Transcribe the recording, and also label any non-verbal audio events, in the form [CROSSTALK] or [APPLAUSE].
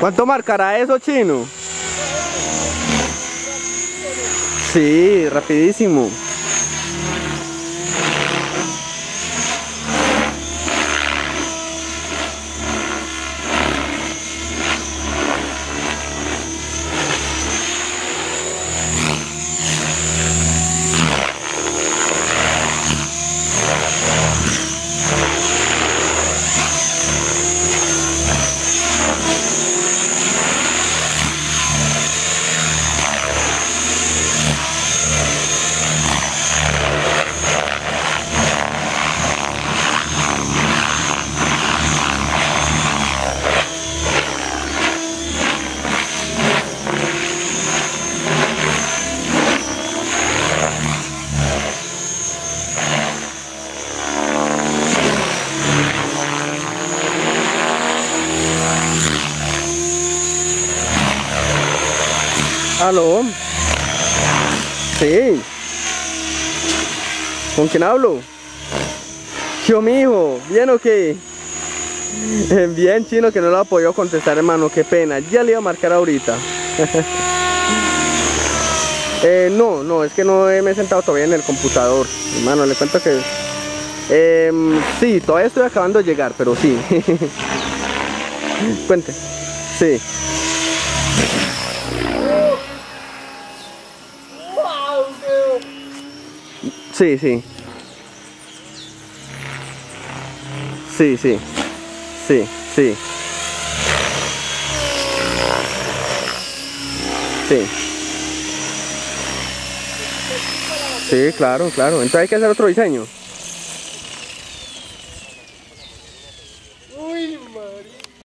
¿Cuánto marcará eso, chino? Sí, rapidísimo. ¿Aló? Sí. ¿Con quién hablo? Yo, mijo, ¿bien o qué? Bien, chino, que no lo ha podido contestar, hermano, qué pena. Ya le iba a marcar ahorita. [LAUGHS] eh, no, no, es que no me he sentado todavía en el computador. Hermano, le cuento que... Eh, sí, todavía estoy acabando de llegar, pero sí. [LAUGHS] Cuente. Sí. Sí, sí. Sí, sí. Sí, sí. Sí. Sí, claro, claro. Entonces hay que hacer otro diseño.